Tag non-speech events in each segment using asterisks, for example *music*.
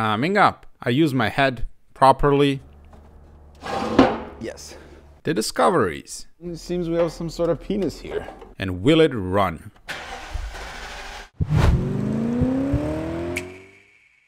Coming up, I use my head properly. Yes. The discoveries. It seems we have some sort of penis here. And will it run?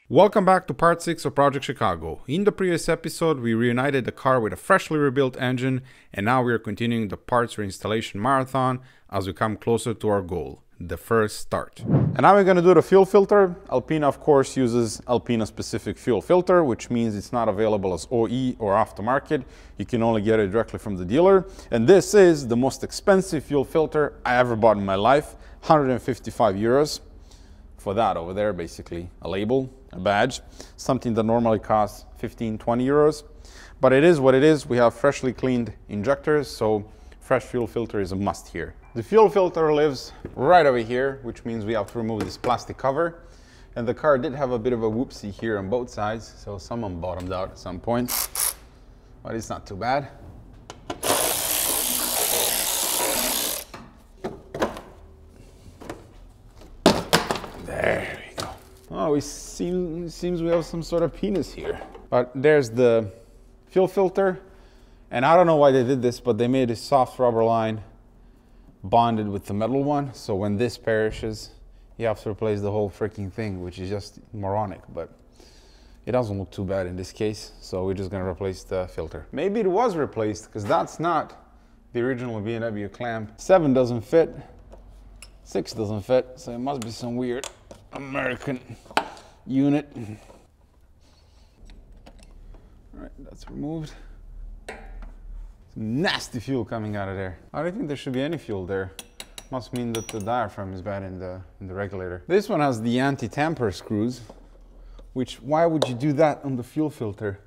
Welcome back to part 6 of Project Chicago. In the previous episode, we reunited the car with a freshly rebuilt engine, and now we are continuing the parts reinstallation marathon as we come closer to our goal the first start. And now we're going to do the fuel filter. Alpina, of course, uses Alpina specific fuel filter, which means it's not available as OE or aftermarket. You can only get it directly from the dealer. And this is the most expensive fuel filter I ever bought in my life, 155 euros. For that over there, basically a label, a badge, something that normally costs 15, 20 euros. But it is what it is. We have freshly cleaned injectors, so fresh fuel filter is a must here. The fuel filter lives right over here, which means we have to remove this plastic cover. And the car did have a bit of a whoopsie here on both sides, so someone bottomed out at some point, but it's not too bad. There we go. Oh, it seems, seems we have some sort of penis here. But there's the fuel filter, and I don't know why they did this, but they made a soft rubber line bonded with the metal one. So when this perishes, you have to replace the whole freaking thing, which is just moronic, but it doesn't look too bad in this case. So we're just gonna replace the filter. Maybe it was replaced because that's not the original BMW clamp. Seven doesn't fit, six doesn't fit. So it must be some weird American unit. All right, that's removed. Some nasty fuel coming out of there. I don't think there should be any fuel there. Must mean that the diaphragm is bad in the, in the regulator. This one has the anti-tamper screws, which, why would you do that on the fuel filter?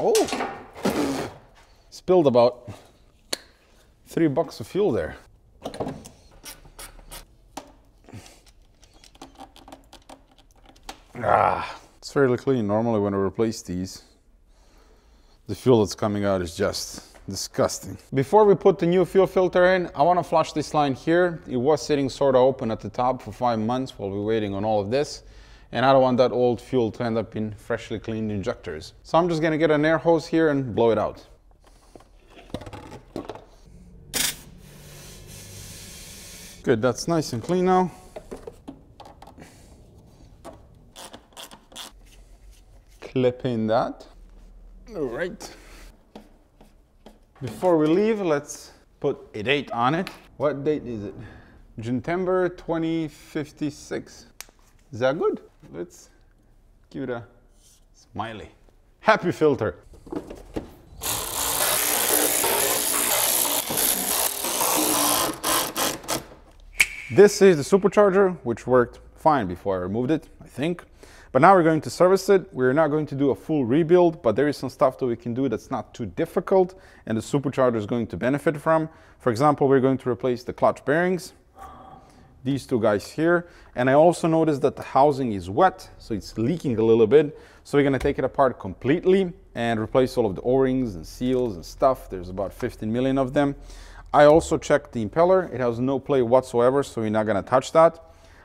Oh! Spilled about three bucks of fuel there. Ah, it's fairly clean. Normally when I replace these, the fuel that's coming out is just disgusting. Before we put the new fuel filter in, I want to flush this line here. It was sitting sort of open at the top for five months while we we're waiting on all of this. And I don't want that old fuel to end up in freshly cleaned injectors. So I'm just going to get an air hose here and blow it out. Good, that's nice and clean now. Clip in that. All right. Before we leave, let's put a date on it. What date is it? September 2056. Is that good? Let's give it a smiley. Happy filter. This is the supercharger, which worked fine before I removed it, I think. But now we're going to service it. We're not going to do a full rebuild, but there is some stuff that we can do that's not too difficult and the supercharger is going to benefit from. For example, we're going to replace the clutch bearings, these two guys here. And I also noticed that the housing is wet, so it's leaking a little bit. So we're gonna take it apart completely and replace all of the O-rings and seals and stuff. There's about 15 million of them. I also checked the impeller. It has no play whatsoever, so we're not gonna touch that.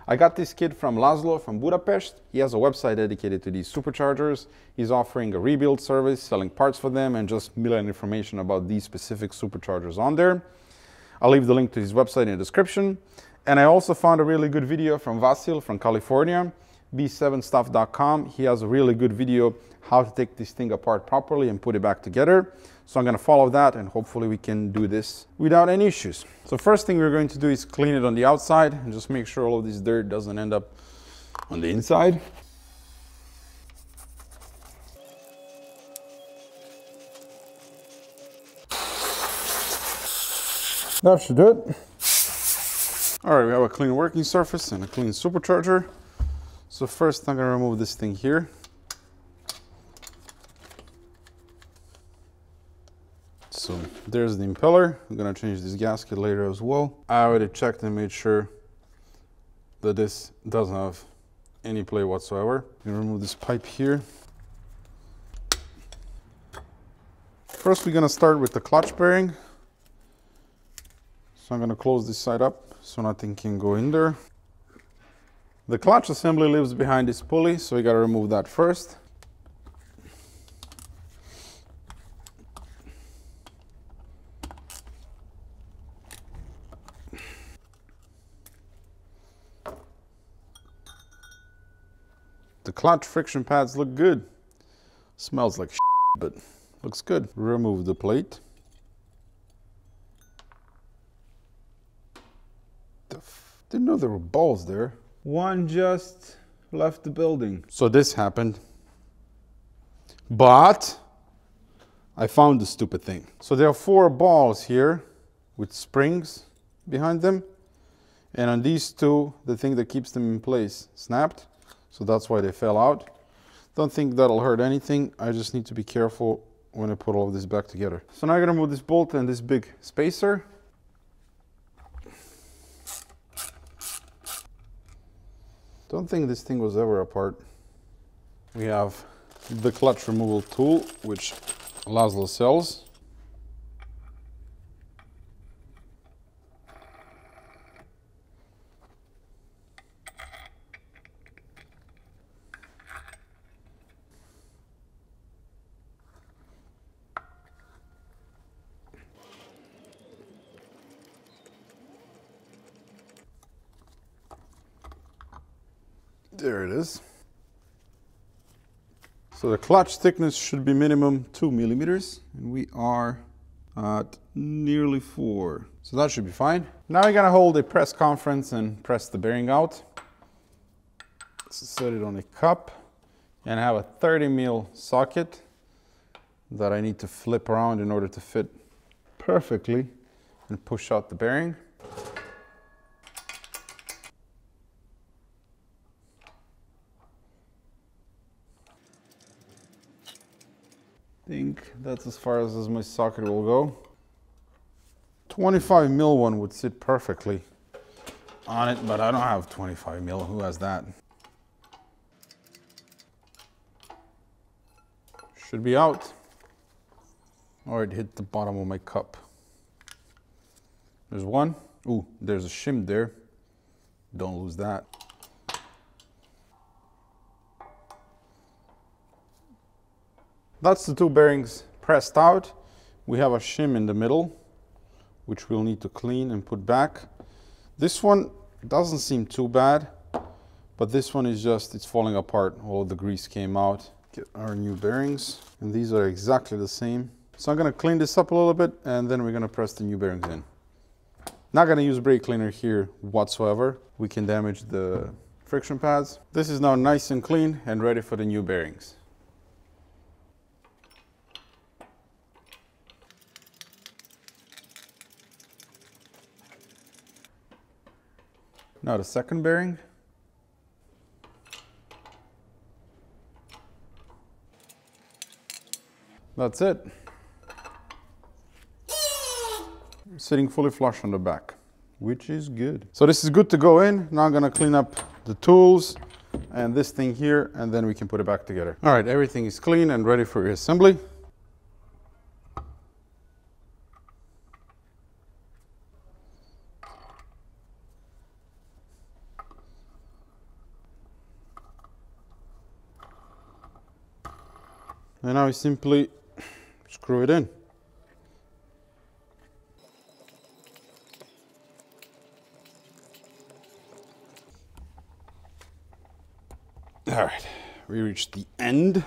I got this kid from Laszlo from Budapest. He has a website dedicated to these superchargers. He's offering a rebuild service, selling parts for them, and just million information about these specific superchargers on there. I'll leave the link to his website in the description. And I also found a really good video from Vasil from California, b7stuff.com. He has a really good video how to take this thing apart properly and put it back together. So I'm going to follow that and hopefully we can do this without any issues. So first thing we're going to do is clean it on the outside and just make sure all of this dirt doesn't end up on the inside. That should do it. All right, we have a clean working surface and a clean supercharger. So first I'm gonna remove this thing here. So there's the impeller. I'm gonna change this gasket later as well. I already checked and made sure that this doesn't have any play whatsoever. Gonna remove this pipe here. First we're gonna start with the clutch bearing. So I'm gonna close this side up so nothing can go in there. The clutch assembly lives behind this pulley, so we gotta remove that first. The clutch friction pads look good. Smells like shit, but looks good. Remove the plate. Didn't know there were balls there. One just left the building. So this happened. But I found the stupid thing. So there are four balls here with springs behind them. And on these two, the thing that keeps them in place snapped. So that's why they fell out. Don't think that'll hurt anything. I just need to be careful when I put all of this back together. So now I'm gonna move this bolt and this big spacer. Don't think this thing was ever apart. We have the clutch removal tool, which Laszlo sells. There it is. So the clutch thickness should be minimum two millimeters, and we are at nearly four. So that should be fine. Now we're gonna hold a press conference and press the bearing out. Set it on a cup and have a 30 mil socket that I need to flip around in order to fit perfectly and push out the bearing. Think that's as far as, my socket will go. 25 mil one would sit perfectly on it, but I don't have 25 mil. Who has that? Should be out. Or it hit the bottom of my cup. There's one. Ooh, there's a shim there. Don't lose that. That's the two bearings pressed out. We have a shim in the middle, which we'll need to clean and put back. This one doesn't seem too bad, but this one is just, it's falling apart. All the grease came out. Get our new bearings, and these are exactly the same. So I'm gonna clean this up a little bit, and then we're gonna press the new bearings in. Not gonna use brake cleaner here whatsoever. We can damage the friction pads. This is now nice and clean and ready for the new bearings. Now the second bearing. That's it. Sitting fully flush on the back, which is good. So this is good to go in. Now I'm gonna clean up the tools and this thing here, and then we can put it back together. All right, everything is clean and ready for assembly. And now we simply screw it in. All right, we reached the end of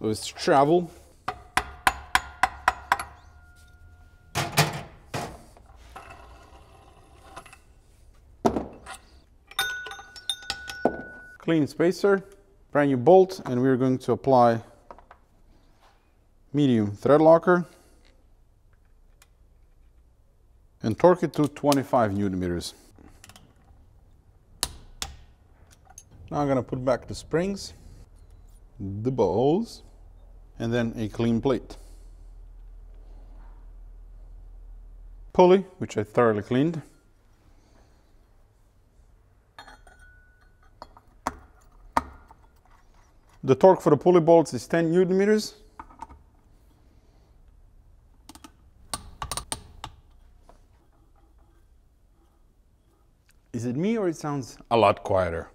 this travel. Clean spacer, brand new bolt, and we're going to apply medium thread locker and torque it to 25 newton meters. Now I'm going to put back the springs, the balls, and then a clean plate. Pulley, which I thoroughly cleaned. The torque for the pulley bolts is 10 newton meters. Is it me or it sounds a lot quieter?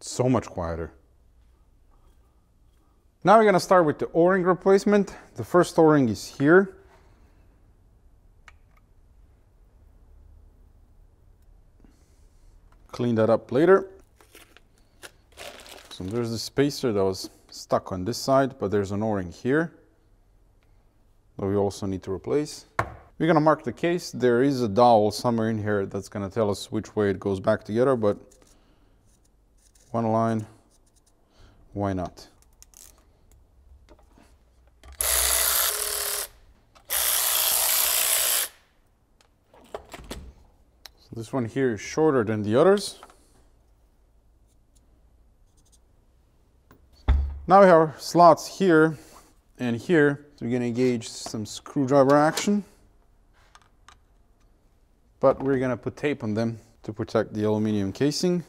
So much quieter. Now we're gonna start with the O-ring replacement. The first O-ring is here. Clean that up later. So there's the spacer that was stuck on this side, but there's an O-ring here that we also need to replace. We're gonna mark the case. There is a dowel somewhere in here that's gonna tell us which way it goes back together, but one line, why not? So this one here is shorter than the others. Now we have slots here and here. So we're gonna engage some screwdriver action. But we're gonna put tape on them to protect the aluminum casing.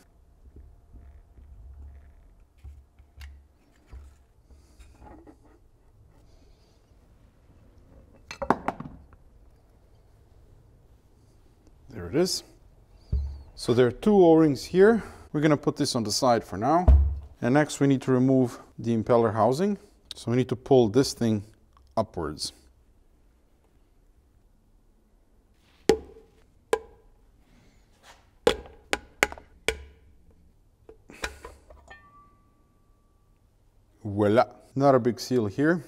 There it is. So there are two O-rings here. We're gonna put this on the side for now. And next we need to remove the impeller housing. So we need to pull this thing upwards. Voila. Not a big seal here.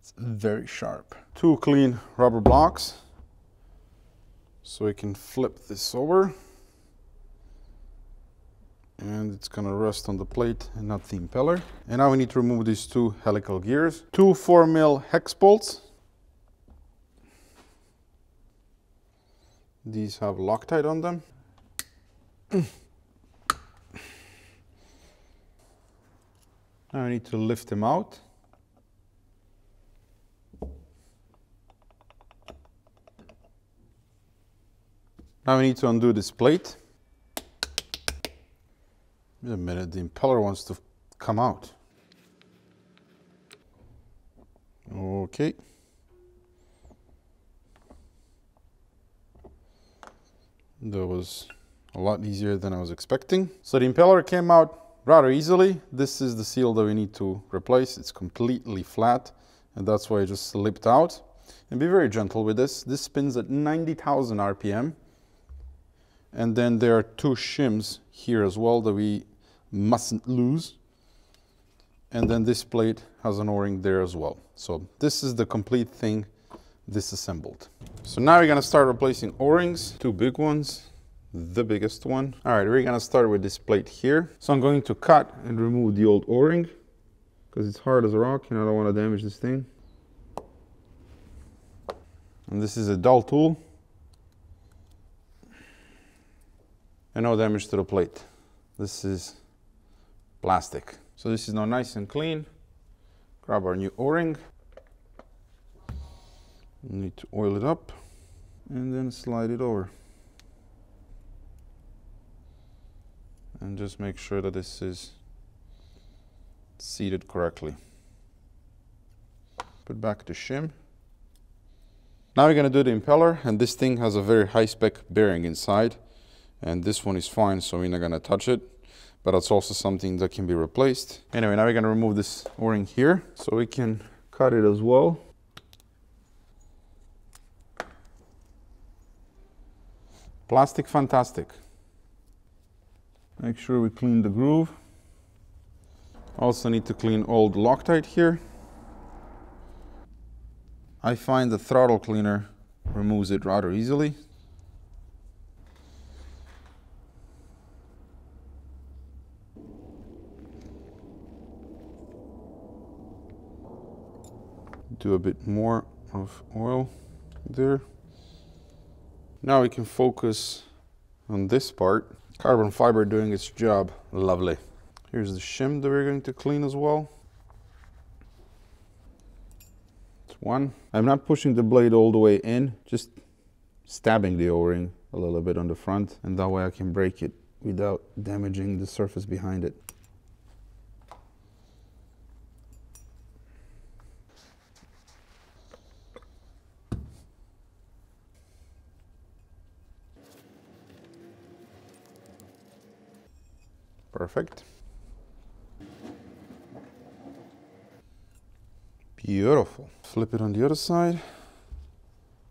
It's very sharp. Two clean rubber blocks. So we can flip this over. And it's gonna rest on the plate and not the impeller. And now we need to remove these two helical gears. Two 4 mil hex bolts. These have Loctite on them. Now I need to lift them out. Now we need to undo this plate. Wait a minute, the impeller wants to come out. Okay. That was a lot easier than I was expecting. So the impeller came out rather easily. This is the seal that we need to replace. It's completely flat and that's why it just slipped out. And be very gentle with this. This spins at 90,000 RPM. And then there are two shims here as well that we mustn't lose. And then this plate has an O-ring there as well. So this is the complete thing disassembled. So now we're gonna start replacing O-rings, two big ones, the biggest one. All right, we're gonna start with this plate here. So I'm going to cut and remove the old O-ring because it's hard as a rock and I don't wanna damage this thing. And this is a dull tool. And no damage to the plate. This is plastic. So this is now nice and clean. Grab our new O-ring. Need to oil it up and then slide it over. And just make sure that this is seated correctly. Put back the shim. Now we're going to do the impeller and this thing has a very high spec bearing inside and this one is fine so we're not going to touch it but it's also something that can be replaced. Anyway, now we're going to remove this o-ring here so we can cut it as well. Plastic fantastic. Make sure we clean the groove. Also need to clean the Loctite here. I find the throttle cleaner removes it rather easily. Do a bit more of oil there. Now we can focus on this part. Carbon fiber doing its job. Lovely. Here's the shim that we're going to clean as well. It's one. I'm not pushing the blade all the way in, just stabbing the O-ring a little bit on the front and that way I can break it without damaging the surface behind it. Perfect. Beautiful. Flip it on the other side.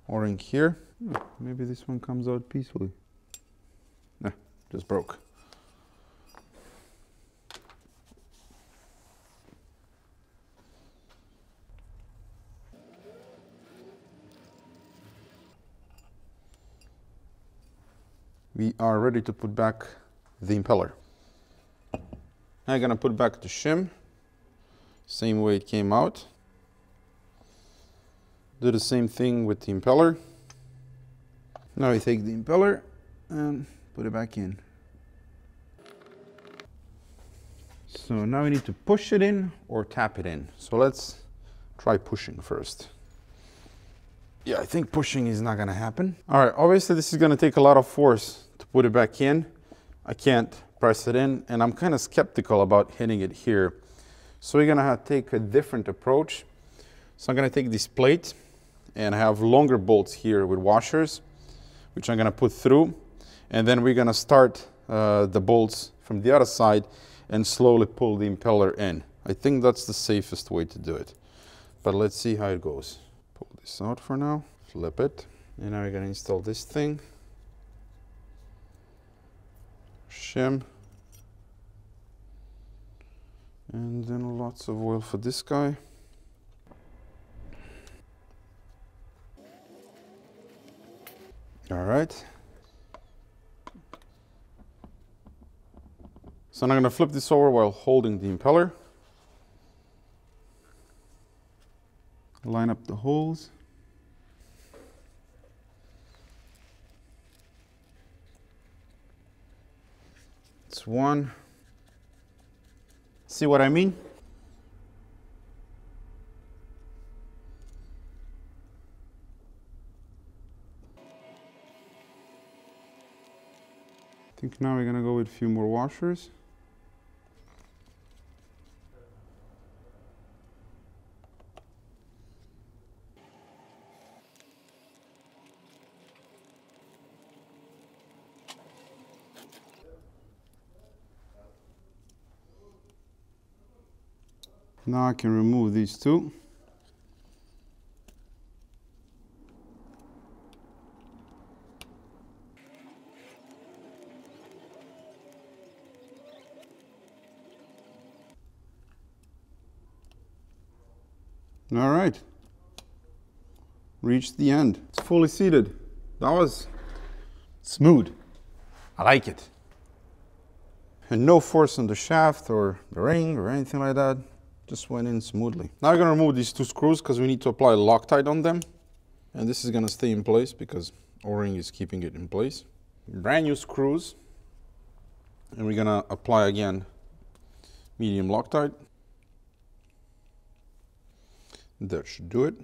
O-ring here. Hmm, maybe this one comes out peacefully. Nah, just broke. we are ready to put back the impeller. Now I'm gonna put back the shim, same way it came out. Do the same thing with the impeller. Now we take the impeller and put it back in. So now we need to push it in or tap it in. So let's try pushing first. Yeah, I think pushing is not gonna happen. All right, obviously this is gonna take a lot of force to put it back in. I can't press it in and I'm kind of skeptical about hitting it here. So we're gonna take a different approach. So I'm gonna take this plate and have longer bolts here with washers, which I'm gonna put through. And then we're gonna start uh, the bolts from the other side and slowly pull the impeller in. I think that's the safest way to do it. But let's see how it goes. Pull this out for now, flip it. And now we're gonna install this thing shim and then lots of oil for this guy. All right. So I'm going to flip this over while holding the impeller. Line up the holes It's one. See what I mean? I think now we're gonna go with a few more washers. Now I can remove these two. All right. Reached the end. It's fully seated. That was smooth. I like it. And no force on the shaft or the ring or anything like that just went in smoothly. Now we're gonna remove these two screws because we need to apply Loctite on them. And this is gonna stay in place because O-ring is keeping it in place. Brand new screws. And we're gonna apply again medium Loctite. That should do it.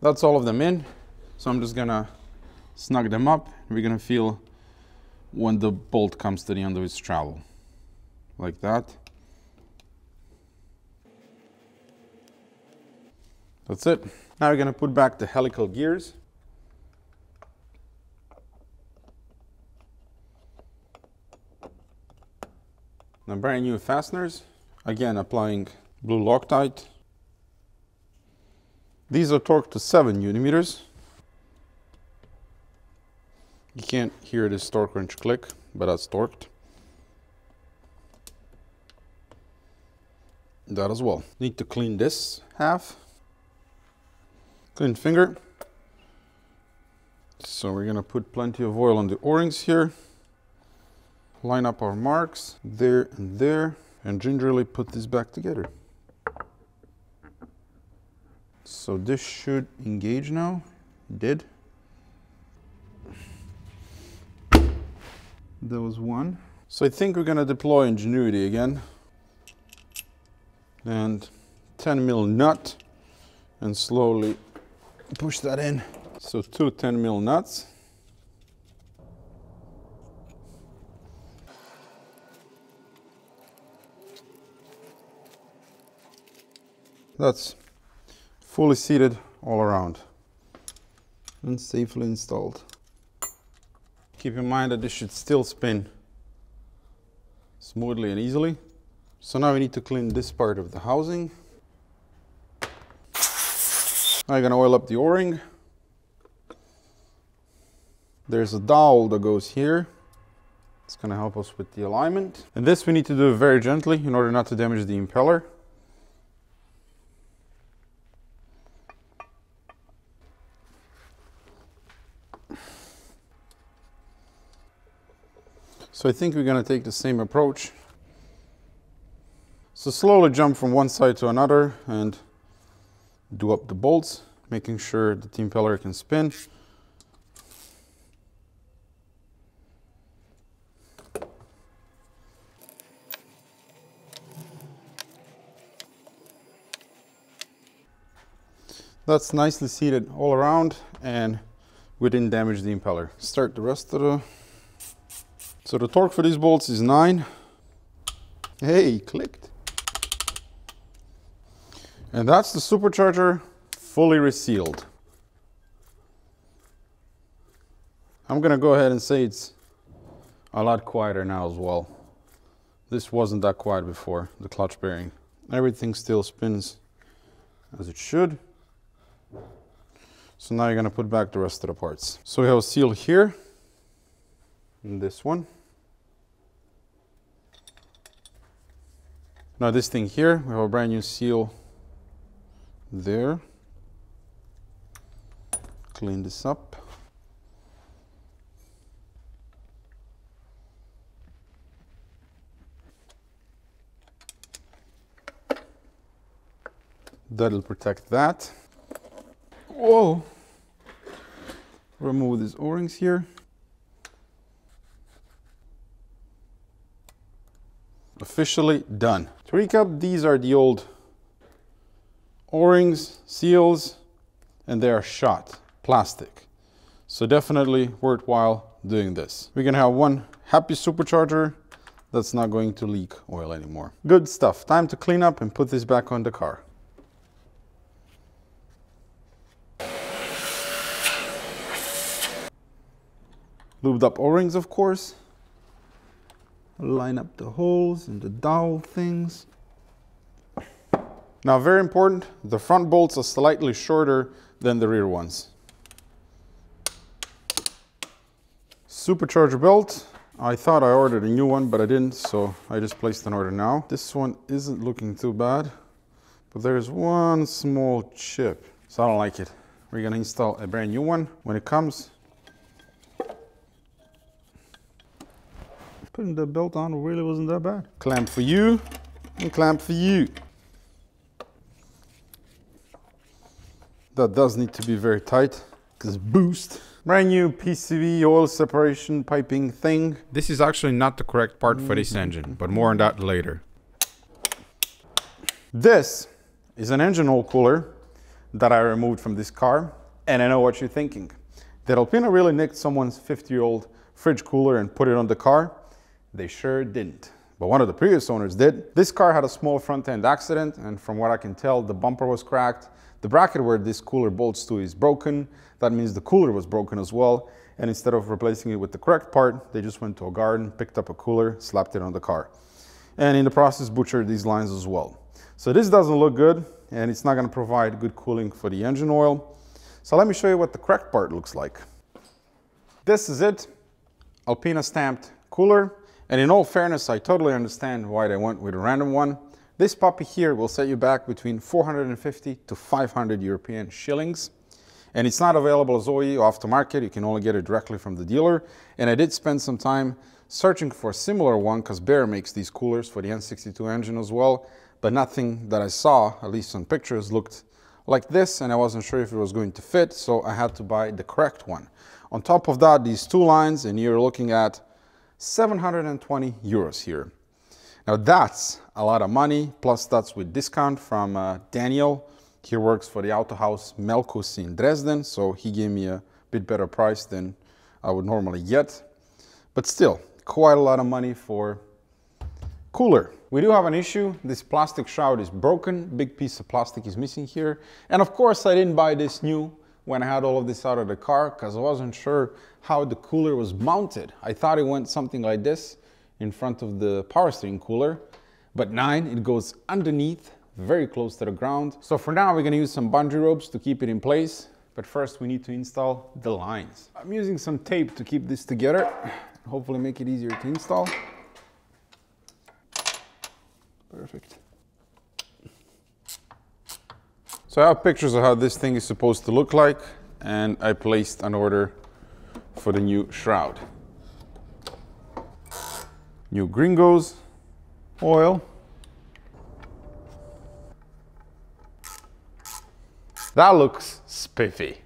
That's all of them in. So I'm just gonna snug them up. We're gonna feel when the bolt comes to the end of its travel. Like that. That's it. Now we're going to put back the helical gears. Now brand new fasteners. Again applying blue Loctite. These are torqued to 7 newton You can't hear this torque wrench click, but that's torqued. That as well. Need to clean this half. Clean finger. So we're gonna put plenty of oil on the O-rings here. Line up our marks there and there and gingerly put this back together. So this should engage now. Did. There was one. So I think we're gonna deploy Ingenuity again. And 10 mil nut and slowly push that in. So two 10 mil nuts. That's fully seated all around and safely installed. Keep in mind that this should still spin smoothly and easily. So now we need to clean this part of the housing. Now you're gonna oil up the O-ring. There's a dowel that goes here. It's gonna help us with the alignment. And this we need to do very gently in order not to damage the impeller. So I think we're gonna take the same approach. So slowly jump from one side to another and do up the bolts, making sure the impeller can spin. That's nicely seated all around and we didn't damage the impeller. Start the rest of the so the torque for these bolts is 9. Hey, clicked. And that's the supercharger fully resealed. I'm gonna go ahead and say it's a lot quieter now as well. This wasn't that quiet before, the clutch bearing. Everything still spins as it should. So now you're gonna put back the rest of the parts. So we have a seal here, and this one. Now this thing here, we have a brand new seal there. Clean this up. That'll protect that. Whoa! Remove these O-rings here. officially done. To recap, these are the old O-rings, seals, and they are shot, plastic. So definitely worthwhile doing this. We can have one happy supercharger that's not going to leak oil anymore. Good stuff. Time to clean up and put this back on the car. Lubed up O-rings, of course line up the holes and the dowel things. Now very important, the front bolts are slightly shorter than the rear ones. Supercharger belt. I thought I ordered a new one, but I didn't, so I just placed an order now. This one isn't looking too bad, but there's one small chip, so I don't like it. We're gonna install a brand new one. When it comes, Putting the belt on really wasn't that bad. Clamp for you and clamp for you. That does need to be very tight because boost. Brand new PCV oil separation piping thing. This is actually not the correct part for this mm-hmm. engine, but more on that later. This is an engine oil cooler that I removed from this car, and I know what you're thinking. Did Alpina really nicked someone's 50-year-old fridge cooler and put it on the car? They sure didn't. But one of the previous owners did. This car had a small front end accident, and from what I can tell, the bumper was cracked. The bracket where this cooler bolts to is broken. That means the cooler was broken as well. And instead of replacing it with the correct part, they just went to a garden, picked up a cooler, slapped it on the car. And in the process, butchered these lines as well. So this doesn't look good, and it's not gonna provide good cooling for the engine oil. So let me show you what the correct part looks like. This is it, Alpina stamped cooler. And in all fairness, I totally understand why they went with a random one. This puppy here will set you back between 450 to 500 European shillings. And it's not available as OE off the market. You can only get it directly from the dealer. And I did spend some time searching for a similar one because Behr makes these coolers for the N62 engine as well. But nothing that I saw, at least on pictures, looked like this. And I wasn't sure if it was going to fit. So I had to buy the correct one. On top of that, these two lines, and you're looking at 720 euros here. Now that's a lot of money, plus that's with discount from uh, Daniel. He works for the auto house Melkus in Dresden, so he gave me a bit better price than I would normally get. But still, quite a lot of money for cooler. We do have an issue. This plastic shroud is broken. Big piece of plastic is missing here. And of course, I didn't buy this new when I had all of this out of the car because I wasn't sure how the cooler was mounted. I thought it went something like this in front of the power steering cooler, but nine, it goes underneath, very close to the ground. So for now, we're gonna use some bungee ropes to keep it in place, but first we need to install the lines. I'm using some tape to keep this together, hopefully make it easier to install. Perfect. So I have pictures of how this thing is supposed to look like, and I placed an order for the new shroud. New gringos, oil. That looks spiffy.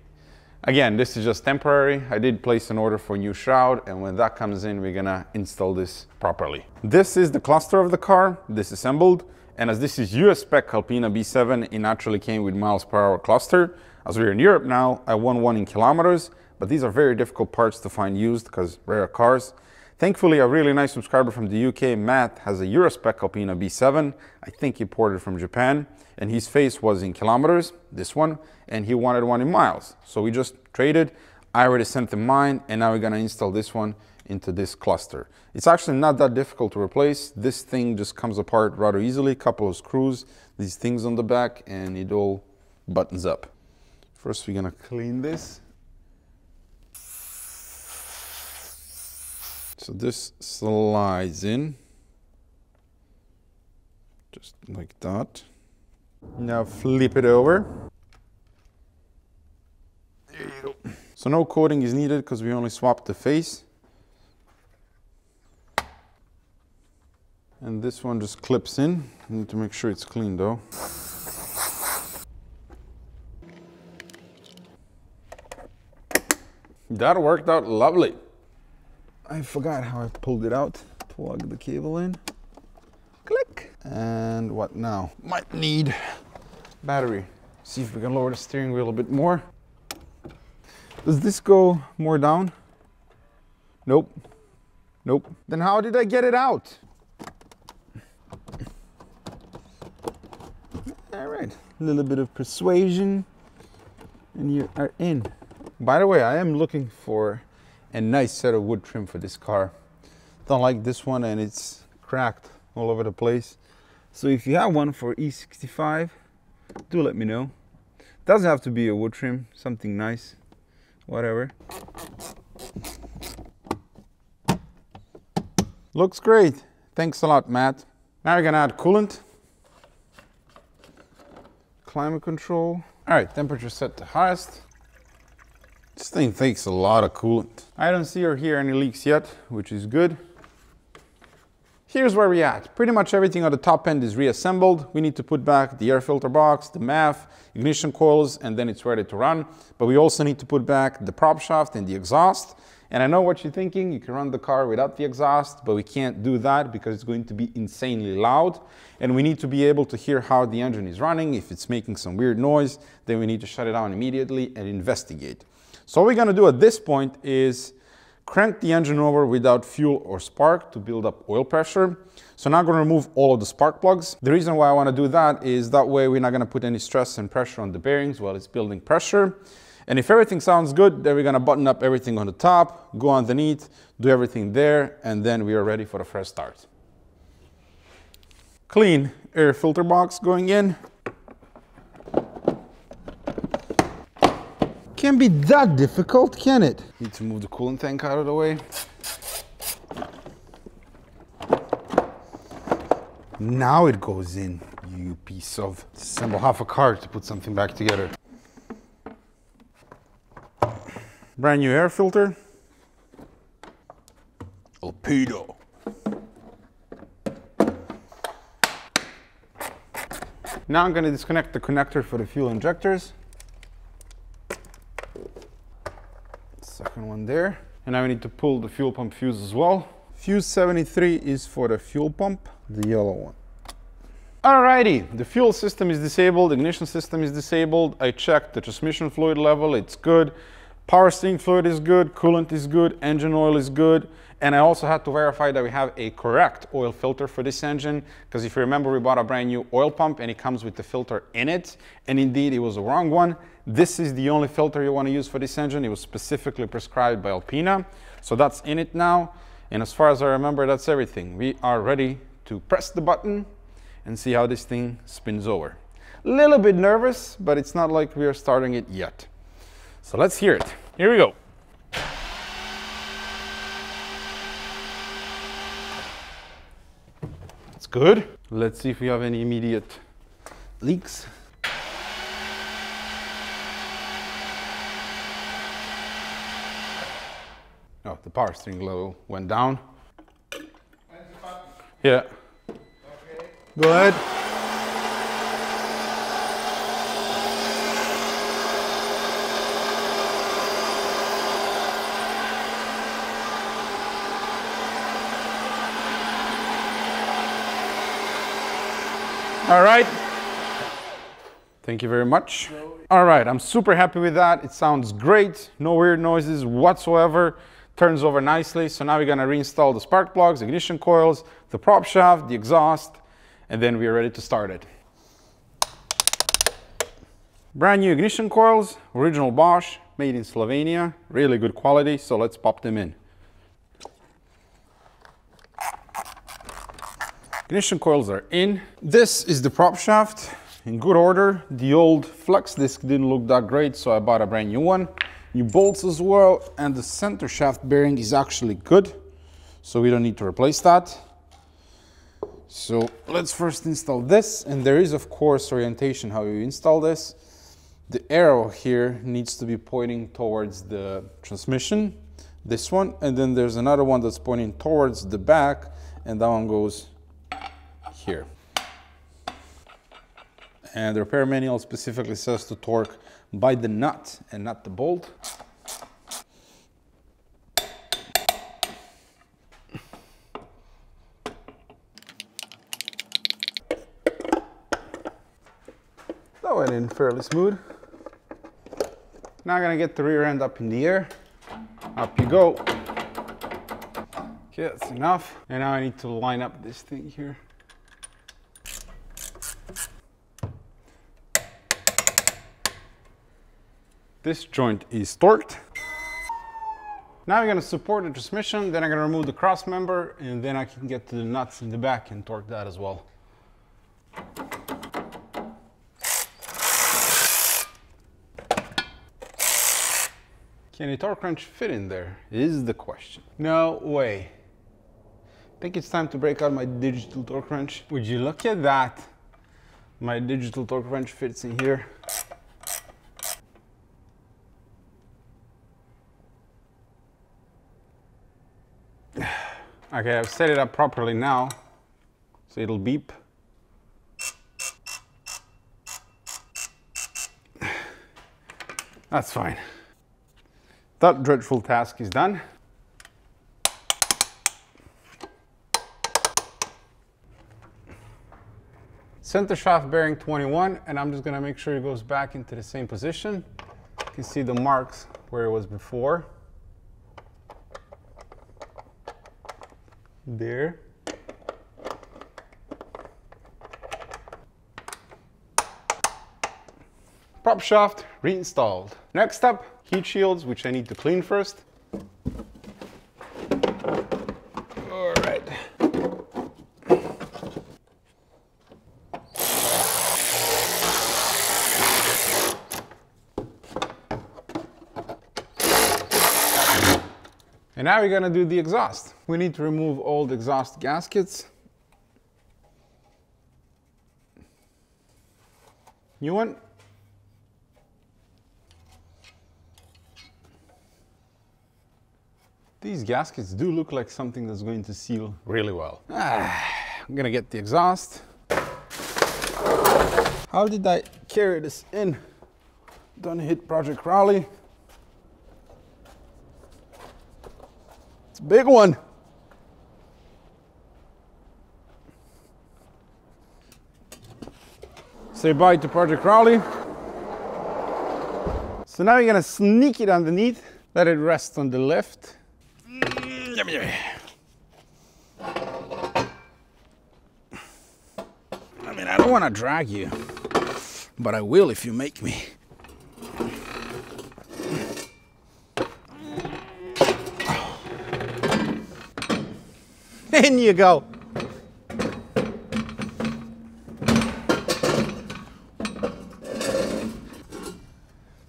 Again, this is just temporary. I did place an order for new shroud and when that comes in, we're gonna install this properly. This is the cluster of the car, disassembled. And as this is US spec Alpina B7, it naturally came with miles per hour cluster. As we're in Europe now, I won one in kilometers, but these are very difficult parts to find used because rare cars. Thankfully, a really nice subscriber from the UK, Matt, has a Eurospec Alpina B7. I think he imported from Japan. And his face was in kilometers, this one, and he wanted one in miles. So we just traded. I already sent him mine, and now we're gonna install this one into this cluster. It's actually not that difficult to replace. This thing just comes apart rather easily. Couple of screws, these things on the back, and it all buttons up. First, we're gonna clean this. So this slides in, just like that. Now flip it over. There you go. So no coating is needed because we only swapped the face. And this one just clips in. need to make sure it's clean though. That worked out lovely. I forgot how I pulled it out. Plug the cable in. Click. And what now? Might need battery. See if we can lower the steering wheel a bit more. Does this go more down? Nope. Nope. Then how did I get it out? All right, a little bit of persuasion and you are in. By the way, I am looking for a nice set of wood trim for this car. Don't like this one and it's cracked all over the place. So if you have one for E65, do let me know. Doesn't have to be a wood trim, something nice, whatever. Looks great. Thanks a lot, Matt. Now we're gonna add coolant. Climate control. All right, temperature set to highest. This thing takes a lot of coolant. I don't see or hear any leaks yet, which is good. Here's where we're at. Pretty much everything on the top end is reassembled. We need to put back the air filter box, the MAF, ignition coils, and then it's ready to run. But we also need to put back the prop shaft and the exhaust. And I know what you're thinking, you can run the car without the exhaust, but we can't do that because it's going to be insanely loud. And we need to be able to hear how the engine is running. If it's making some weird noise, then we need to shut it down immediately and investigate. So what we're gonna do at this point is crank the engine over without fuel or spark to build up oil pressure. So now I'm gonna remove all of the spark plugs. The reason why I wanna do that is that way we're not gonna put any stress and pressure on the bearings while it's building pressure. And if everything sounds good, then we're gonna button up everything on the top, go underneath, do everything there, and then we are ready for the fresh start. Clean air filter box going in. Can't be that difficult, can it? Need to move the coolant tank out of the way. Now it goes in, you piece of... Assemble half a car to put something back together. Brand new air filter. Alpido. Now I'm going to disconnect the connector for the fuel injectors. Second one there. And now we need to pull the fuel pump fuse as well. Fuse 73 is for the fuel pump, the yellow one. Alrighty, the fuel system is disabled, ignition system is disabled. I checked the transmission fluid level, it's good. Power steering fluid is good, coolant is good, engine oil is good. And I also had to verify that we have a correct oil filter for this engine, because if you remember, we bought a brand new oil pump and it comes with the filter in it. And indeed, it was the wrong one. This is the only filter you want to use for this engine. It was specifically prescribed by Alpina. So that's in it now. And as far as I remember, that's everything. We are ready to press the button and see how this thing spins over. A little bit nervous, but it's not like we are starting it yet. So let's hear it. Here we go. Good. Let's see if we have any immediate leaks. Oh, the power steering level went down. Yeah. Go ahead. All right. Thank you very much. All right, I'm super happy with that. It sounds great. No weird noises whatsoever. Turns over nicely. So now we're gonna reinstall the spark plugs, ignition coils, the prop shaft, the exhaust, and then we are ready to start it. Brand new ignition coils, original Bosch, made in Slovenia, really good quality, so let's pop them in. Ignition coils are in. This is the prop shaft in good order. The old flex disc didn't look that great, so I bought a brand new one. New bolts as well, and the center shaft bearing is actually good, so we don't need to replace that. So let's first install this, and there is of course orientation how you install this. The arrow here needs to be pointing towards the transmission, this one, and then there's another one that's pointing towards the back, and that one goes here. And the repair manual specifically says to torque by the nut and not the bolt. That went in fairly smooth. Now I'm gonna get the rear end up in the air. Up you go. Okay, that's enough. And now I need to line up this thing here. This joint is torqued. Now I'm gonna support the transmission, then I'm gonna remove the cross member, and then I can get to the nuts in the back and torque that as well. Can a torque wrench fit in there? Is the question. No way. I think it's time to break out my digital torque wrench. Would you look at that? My digital torque wrench fits in here. Okay, I've set it up properly now, so it'll beep. That's fine. That dreadful task is done. Center shaft bearing 21, and I'm just gonna make sure it goes back into the same position. You can see the marks where it was before. There. Prop shaft reinstalled. Next up, heat shields, which I need to clean first. All right. And now we're gonna do the exhaust. We need to remove all the exhaust gaskets. New one. These gaskets do look like something that's going to seal really well. Ah, *sighs* I'm gonna get the exhaust. How did I carry this in? Don't hit Project Raleigh. It's a big one. Say bye to Project Raleigh. So now you're gonna sneak it underneath, let it rest on the lift. I mean, I don't want to drag you, but I will if you make me. *laughs* In you go.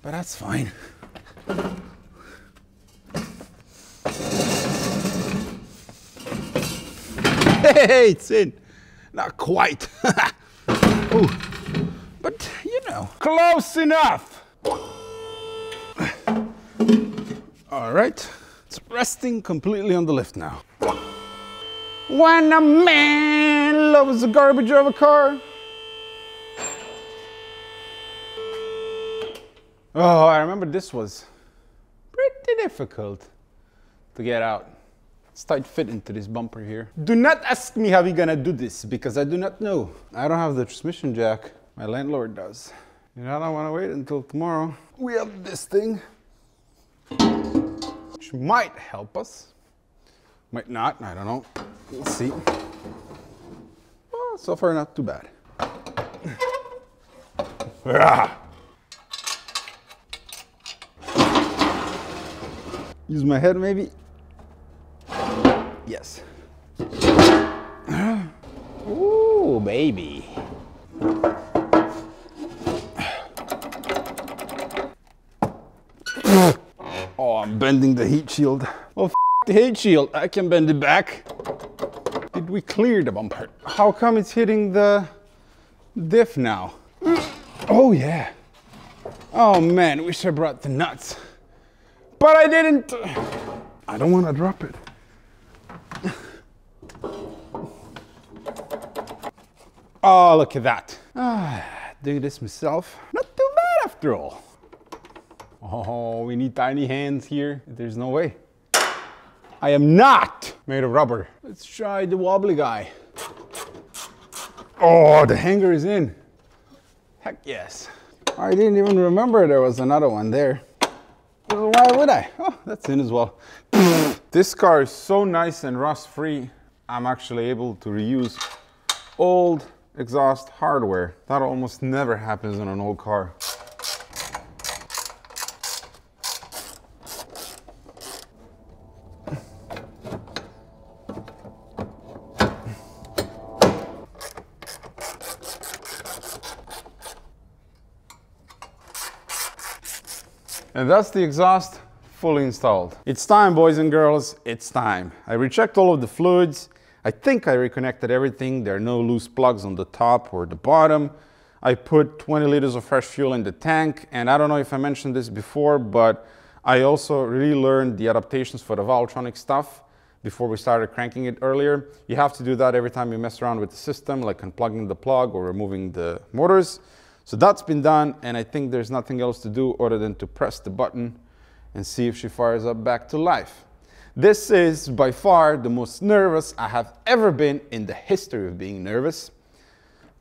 But that's fine. Hey, it's in. Not quite. *laughs* Ooh. But, you know, close enough. All right, it's resting completely on the lift now. When a man loves the garbage of a car. Oh, I remember this was pretty difficult to get out. It's tight fit into this bumper here. Do not ask me how we're gonna do this because I do not know. I don't have the transmission jack. My landlord does. You know, I don't wanna wait until tomorrow. We have this thing, which might help us. Might not, I don't know. We'll see. Well, so far not too bad. *laughs* Use my head maybe. Yes. *sighs* Ooh, baby. *sighs* Oh, I'm bending the heat shield. Oh, the heat shield. I can bend it back. Did we clear the bumper? How come it's hitting the diff now? Oh, yeah. Oh, man, wish I brought the nuts. But I didn't. I don't want to drop it. *laughs* Oh, look at that. Ah, do this myself. Not too bad after all. Oh, we need tiny hands here. There's no way. I am not made of rubber. Let's try the wobbly guy. Oh, the hanger is in. Heck yes. I didn't even remember there was another one there. Why would I? Oh, that's in as well. *laughs* this car is so nice and rust free. I'm actually able to reuse old exhaust hardware. That almost never happens in an old car. And that's the exhaust fully installed. It's time, boys and girls, it's time. I rechecked all of the fluids. I think I reconnected everything. There are no loose plugs on the top or the bottom. I put 20 liters of fresh fuel in the tank. And I don't know if I mentioned this before, but I also really learned the adaptations for the Valvetronic stuff before we started cranking it earlier. You have to do that every time you mess around with the system, like unplugging the plug or removing the motors. So that's been done, and I think there's nothing else to do other than to press the button and see if she fires up back to life. This is by far the most nervous I have ever been in the history of being nervous.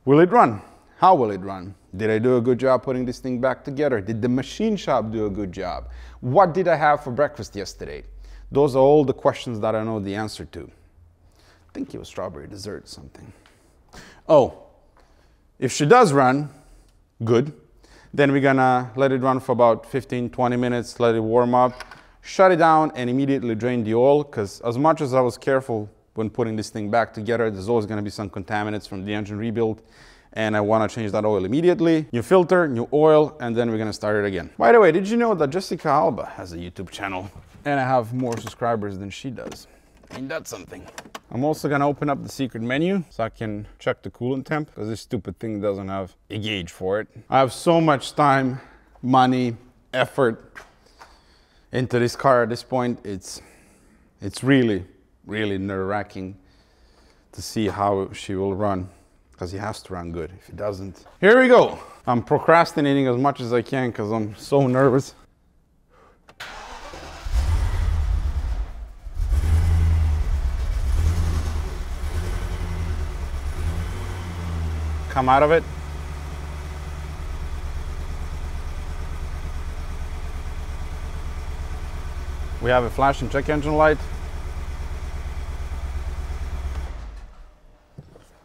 Will it run? How will it run? Did I do a good job putting this thing back together? Did the machine shop do a good job? What did I have for breakfast yesterday? Those are all the questions that I know the answer to. I think it was strawberry dessert or something. Oh, if she does run, good. Then we're gonna let it run for about 15, 20 minutes, let it warm up, shut it down and immediately drain the oil because as much as I was careful when putting this thing back together, there's always gonna be some contaminants from the engine rebuild and I wanna change that oil immediately. New filter, new oil, and then we're gonna start it again. By the way, did you know that Jessica Alba has a YouTube channel and I have more subscribers than she does? Ain't that something? I'm also gonna open up the secret menu so I can check the coolant temp because this stupid thing doesn't have a gauge for it. I have so much time, money, effort into this car at this point. It's, it's really, really nerve wracking to see how she will run because he has to run good. If he doesn't, here we go. I'm procrastinating as much as I can because I'm so nervous. Come out of it. We have a flashing check engine light.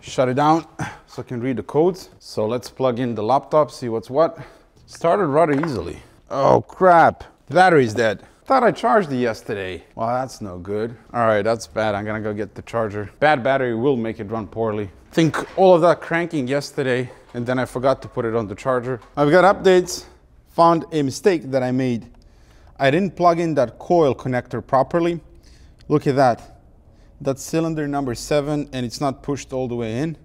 Shut it down so I can read the codes. So let's plug in the laptop, see what's what. Started rather easily. Oh crap, battery's dead. thought I charged it yesterday. Well, that's no good. All right, that's bad. I'm gonna go get the charger. Bad battery will make it run poorly. Think all of that cranking yesterday, and then I forgot to put it on the charger. I've got updates. Found a mistake that I made. I didn't plug in that coil connector properly. Look at that. That's cylinder number seven, and it's not pushed all the way in.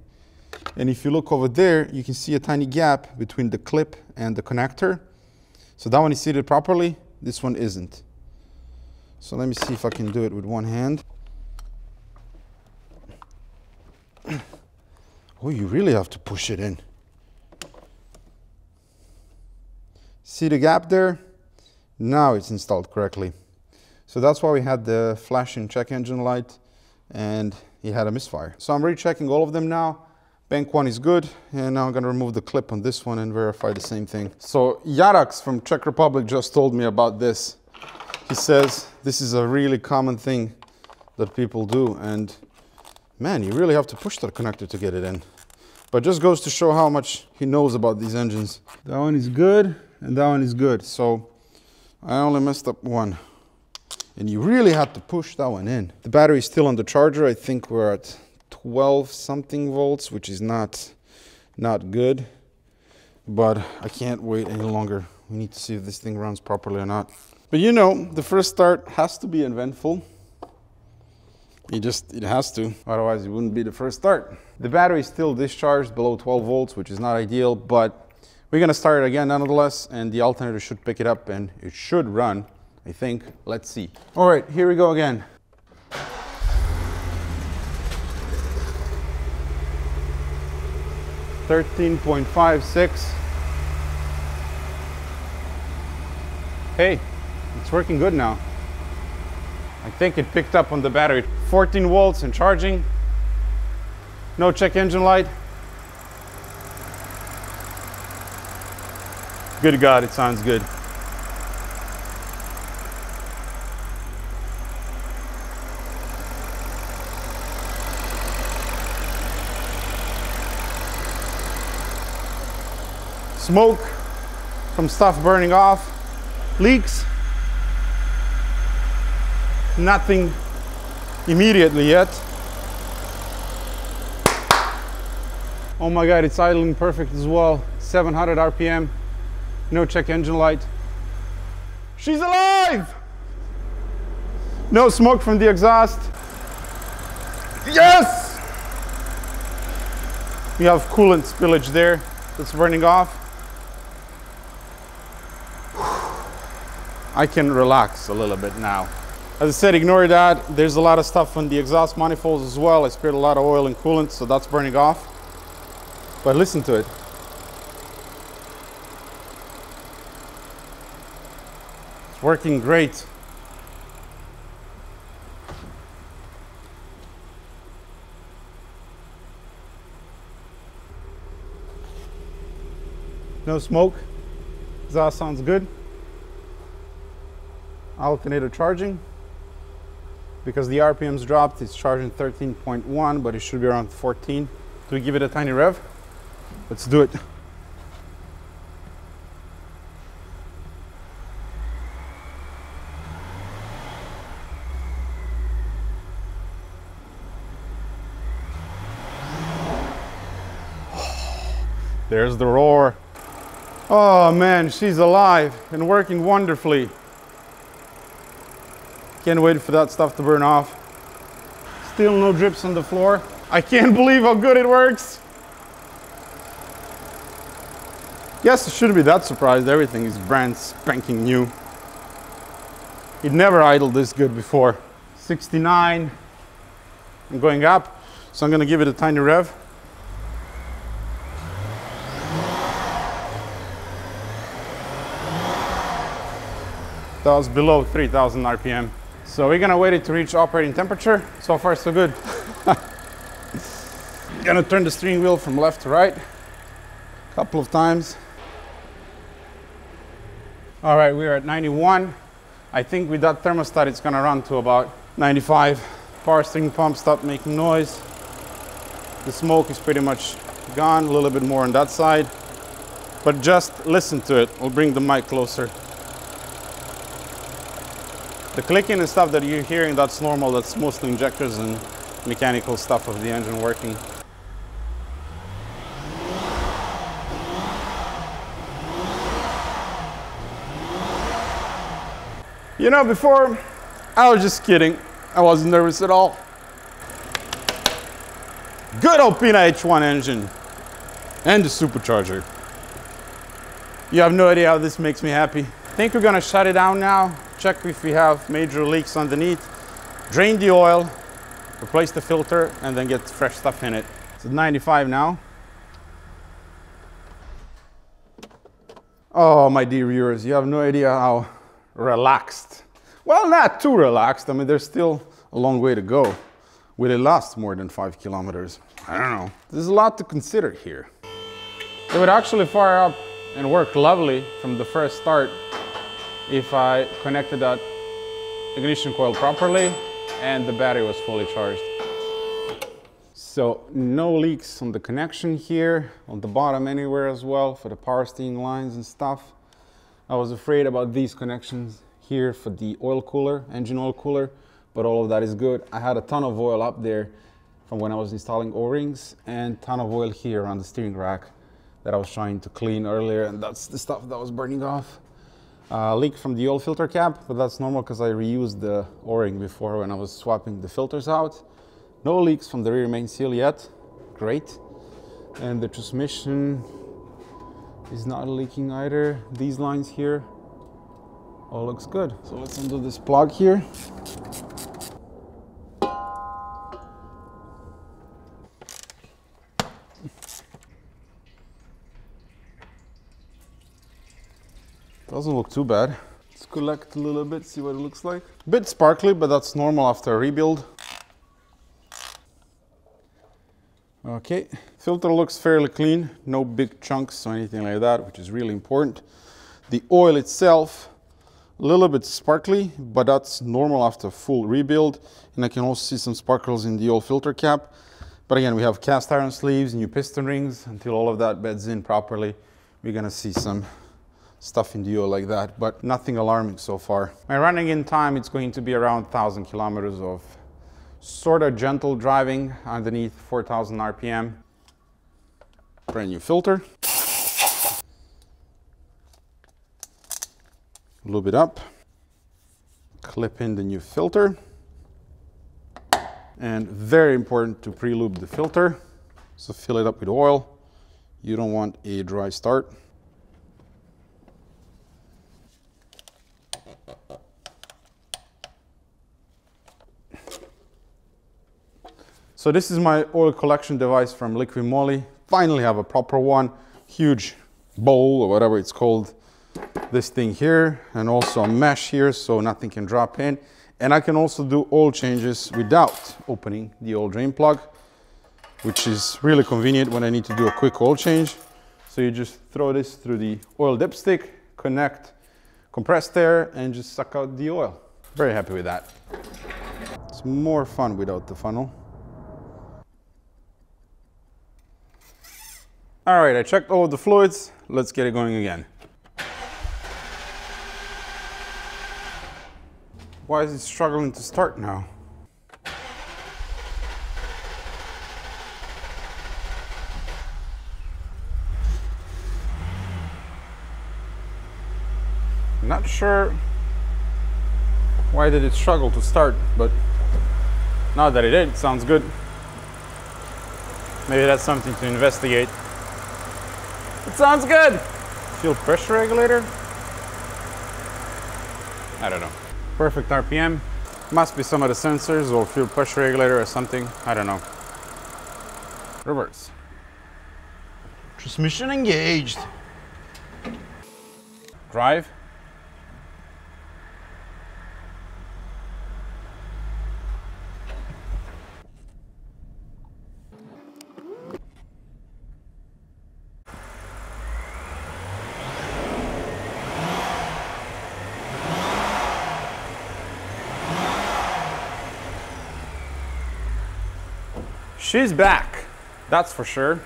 And if you look over there, you can see a tiny gap between the clip and the connector. So that one is seated properly, this one isn't. So let me see if I can do it with one hand. Oh, you really have to push it in. See the gap there? Now it's installed correctly. So that's why we had the flashing check engine light and he had a misfire. So I'm rechecking all of them now. Bank one is good, and now I'm gonna remove the clip on this one and verify the same thing. So Yarax from Czech Republic just told me about this. He says this is a really common thing that people do, and man, you really have to push that connector to get it in. But just goes to show how much he knows about these engines. That one is good, and that one is good. So I only messed up one. And you really had to push that one in. The battery is still on the charger. I think we're at 12 something volts, which is not, not good. But I can't wait any longer. We need to see if this thing runs properly or not. But you know, the first start has to be eventful. It just, it has to, otherwise it wouldn't be the first start. The battery is still discharged below 12 volts, which is not ideal, but we're gonna start it again nonetheless, and the alternator should pick it up and it should run, I think. Let's see. All right, here we go again. Thirteen point five six. Hey, it's working good now. I think it picked up on the battery. 14 volts and charging. No check engine light. Good God, it sounds good. Smoke from stuff burning off, leaks. Nothing immediately yet. Oh my God, it's idling perfect as well. 700 RPM, no check engine light. She's alive! No smoke from the exhaust. Yes! We have coolant spillage there that's burning off. *sighs* I can relax a little bit now. As I said, ignore that. There's a lot of stuff on the exhaust manifolds as well. I spared a lot of oil and coolant, so that's burning off. But listen to it. It's working great. No smoke. Exhaust sounds good. Alternator charging. Because the RPMs dropped, it's charging 13.1, but it should be around 14. Do we give it a tiny rev? Let's do it. There's the roar. Oh man, she's alive and working wonderfully. Can't wait for that stuff to burn off. Still no drips on the floor. I can't *laughs* believe how good it works. Yes, I shouldn't be that surprised. Everything is brand spanking new. It never idled this good before. 69 I'm going up. So I'm gonna give it a tiny rev. That was below 3000 RPM. So we're gonna wait it to reach operating temperature. So far so good. *laughs* gonna turn the steering wheel from left to right a couple of times. All right, we're at 91. I think with that thermostat, it's gonna run to about 95. Power steering pump stopped making noise. The smoke is pretty much gone, a little bit more on that side. But just listen to it. We'll bring the mic closer. The clicking and stuff that you're hearing, that's normal. That's mostly injectors and mechanical stuff of the engine working. You know, before, I was just kidding. I wasn't nervous at all. Good Alpina H1 engine and the supercharger. You have no idea how this makes me happy. I think we're gonna shut it down now, check if we have major leaks underneath, drain the oil, replace the filter, and then get fresh stuff in it. It's 95 now. Oh, my dear viewers, you have no idea how relaxed. Well, not too relaxed. I mean, there's still a long way to go. Will it last more than five kilometers? I don't know. There's a lot to consider here. It would actually fire up and work lovely from the first start if I connected that ignition coil properly and the battery was fully charged. So no leaks on the connection here, on the bottom anywhere as well for the power steering lines and stuff. I was afraid about these connections here for the oil cooler, engine oil cooler, but all of that is good. I had a ton of oil up there from when I was installing O-rings and ton of oil here on the steering rack that I was trying to clean earlier and that's the stuff that was burning off. Uh, leak from the oil filter cap, but that's normal because I reused the O-ring before when I was swapping the filters out. No leaks from the rear main seal yet, great. And the transmission is not leaking either. These lines here, all looks good. So let's undo this plug here. Doesn't look too bad. Let's collect a little bit, see what it looks like. A bit sparkly, but that's normal after a rebuild. Okay, filter looks fairly clean, no big chunks or anything like that, which is really important. The oil itself, a little bit sparkly, but that's normal after full rebuild. And I can also see some sparkles in the oil filter cap. But again, we have cast iron sleeves, new piston rings. Until all of that beds in properly, we're gonna see some stuff in the oil like that, but nothing alarming so far. My running in time, it's going to be around 1,000 kilometers of sort of gentle driving underneath 4,000 RPM. Brand new filter. Lube it up. Clip in the new filter. And very important to pre-lube the filter. So fill it up with oil. You don't want a dry start. So this is my oil collection device from Liqui Moly. Finally have a proper one, huge bowl or whatever it's called. This thing here and also a mesh here so nothing can drop in. And I can also do oil changes without opening the oil drain plug, which is really convenient when I need to do a quick oil change. So you just throw this through the oil dipstick, connect compressed air and just suck out the oil. Very happy with that. It's more fun without the funnel. All right, I checked all of the fluids. Let's get it going again. Why is it struggling to start now? Not sure why did it struggle to start, but now that it did, sounds good. Maybe that's something to investigate. It sounds good. Fuel pressure regulator? I don't know. Perfect RPM. Must be some of the sensors or fuel pressure regulator or something. I don't know. Reverse. Transmission engaged. Drive. She's back, that's for sure.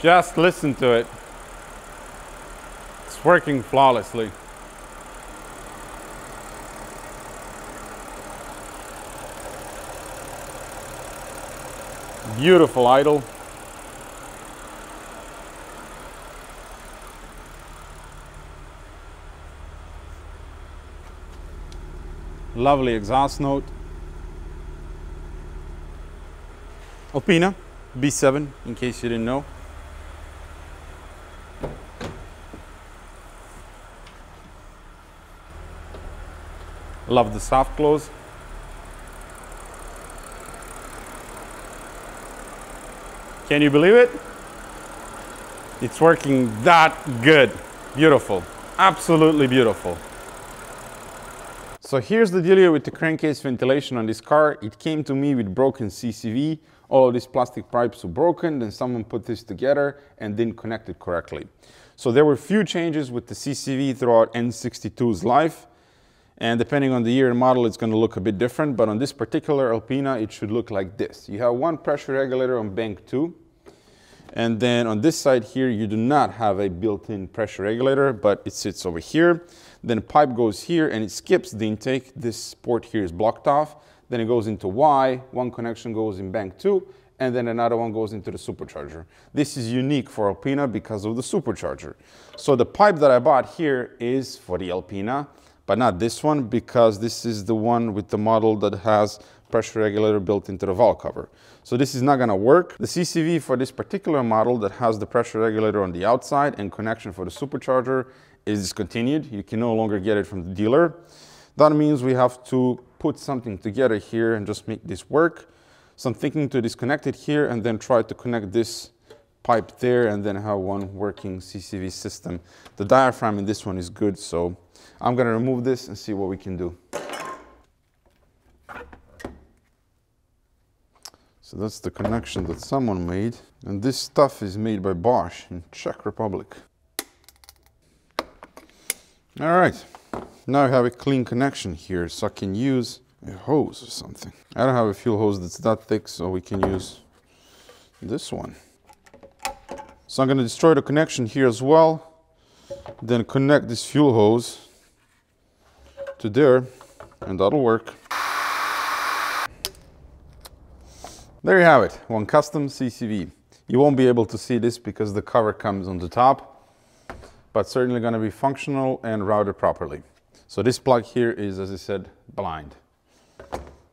Just listen to it. It's working flawlessly. Beautiful idle. Lovely exhaust note. Alpina B7, in case you didn't know. Love the soft close. Can you believe it? It's working that good. Beautiful. Absolutely beautiful. So here's the deal with the crankcase ventilation on this car. It came to me with broken CCV. All of these plastic pipes were broken, then someone put this together and didn't connect it correctly. So there were few changes with the CCV throughout N62's life. And depending on the year and model, it's going to look a bit different. But on this particular Alpina, it should look like this. You have one pressure regulator on bank two. And then on this side here, you do not have a built-in pressure regulator, but it sits over here. Then pipe goes here and it skips the intake. This port here is blocked off. Then it goes into Y, one connection goes in bank two, and then another one goes into the supercharger. This is unique for Alpina because of the supercharger. So the pipe that I bought here is for the Alpina, but not this one because this is the one with the model that has pressure regulator built into the valve cover. So this is not gonna work. The CCV for this particular model that has the pressure regulator on the outside and connection for the supercharger is discontinued. You can no longer get it from the dealer. That means we have to put something together here and just make this work. So I'm thinking to disconnect it here and then try to connect this pipe there and then have one working CCV system. The diaphragm in this one is good, so I'm gonna remove this and see what we can do. So that's the connection that someone made. And this stuff is made by Bosch in Czech Republic. All right, now I have a clean connection here, so I can use a hose or something. I don't have a fuel hose that's that thick, so we can use this one. So I'm gonna destroy the connection here as well, then connect this fuel hose to there, and that'll work. There you have it, one custom CCV. You won't be able to see this because the cover comes on the top, but certainly going to be functional and routed properly. So this plug here is, as I said, blind,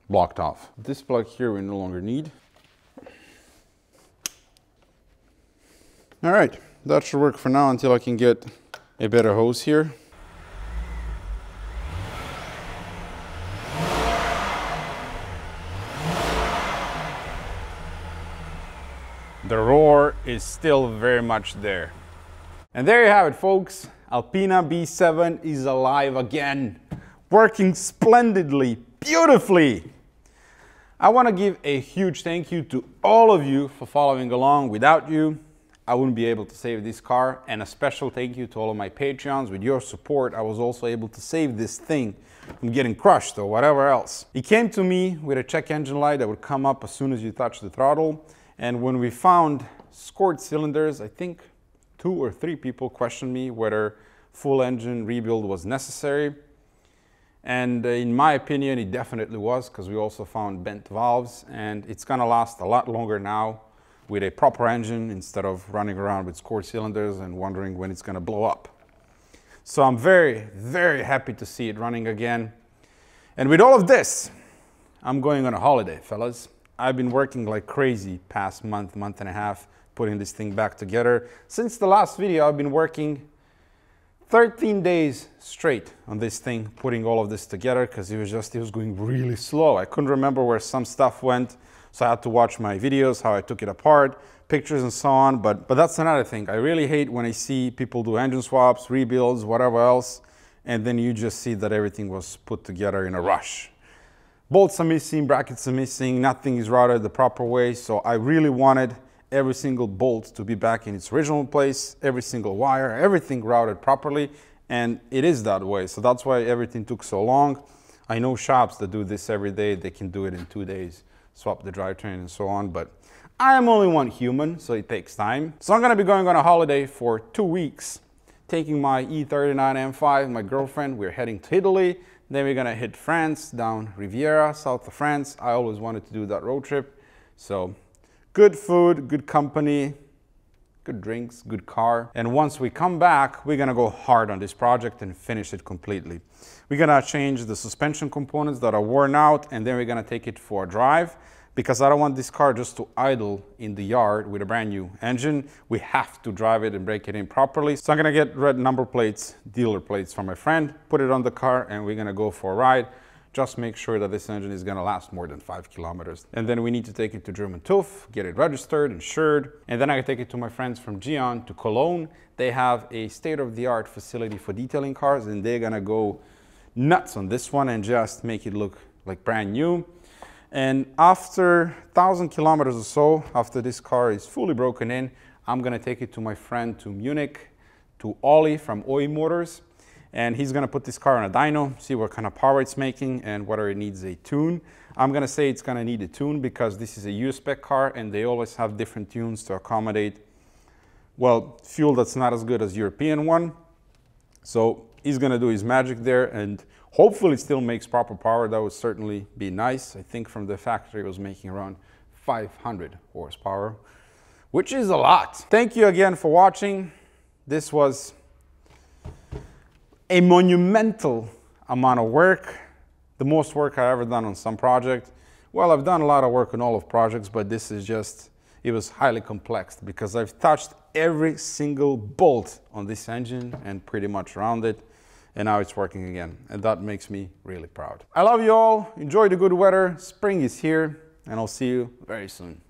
blocked off. This plug here we no longer need. All right, that should work for now until I can get a better hose here. The roar is still very much there. And there you have it, folks. Alpina B7 is alive again, working splendidly, beautifully. I want to give a huge thank you to all of you for following along. Without you, I wouldn't be able to save this car. And a special thank you to all of my Patreons. With your support, I was also able to save this thing from getting crushed or whatever else. It came to me with a check engine light that would come up as soon as you touch the throttle. And when we found scored cylinders, I think two or three people questioned me whether full engine rebuild was necessary. And uh, in my opinion, it definitely was because we also found bent valves and it's gonna last a lot longer now with a proper engine instead of running around with scored cylinders and wondering when it's gonna blow up. So I'm very, very happy to see it running again. And with all of this, I'm going on a holiday, fellas. I've been working like crazy past month, month and a half, putting this thing back together. Since the last video, I've been working 13 days straight on this thing, putting all of this together because it was just, it was going really slow. I couldn't remember where some stuff went. So I had to watch my videos, how I took it apart, pictures and so on. But, but that's another thing. I really hate when I see people do engine swaps, rebuilds, whatever else, and then you just see that everything was put together in a rush bolts are missing, brackets are missing, nothing is routed the proper way. So I really wanted every single bolt to be back in its original place, every single wire, everything routed properly. And it is that way. So that's why everything took so long. I know shops that do this every day, they can do it in two days, swap the drivetrain and so on. But I am only one human, so it takes time. So I'm gonna be going on a holiday for two weeks, taking my E39 M5, my girlfriend, we're heading to Italy, then we're gonna hit France, down Riviera, south of France. I always wanted to do that road trip. So good food, good company, good drinks, good car. And once we come back, we're gonna go hard on this project and finish it completely. We're gonna change the suspension components that are worn out and then we're gonna take it for a drive because I don't want this car just to idle in the yard with a brand new engine. We have to drive it and break it in properly. So I'm gonna get red number plates, dealer plates from my friend, put it on the car and we're gonna go for a ride. Just make sure that this engine is gonna last more than five kilometers. And then we need to take it to German TÜV, get it registered, insured. And then I take it to my friends from Gyeon to Cologne. They have a state-of-the-art facility for detailing cars and they're gonna go nuts on this one and just make it look like brand new. And after 1,000 kilometers or so, after this car is fully broken in, I'm gonna take it to my friend to Munich, to Ollie from OE Motors. And he's gonna put this car on a dyno, see what kind of power it's making and whether it needs a tune. I'm gonna say it's gonna need a tune because this is a U-spec car and they always have different tunes to accommodate, well, fuel that's not as good as European one. So he's gonna do his magic there and Hopefully still makes proper power. That would certainly be nice. I think from the factory it was making around 500 horsepower, which is a lot. Thank you again for watching. This was a monumental amount of work, the most work I've ever done on some project. Well, I've done a lot of work on all of projects, but this is just, it was highly complex because I've touched every single bolt on this engine and pretty much around it and now it's working again. And that makes me really proud. I love you all. Enjoy the good weather. Spring is here, and I'll see you very soon.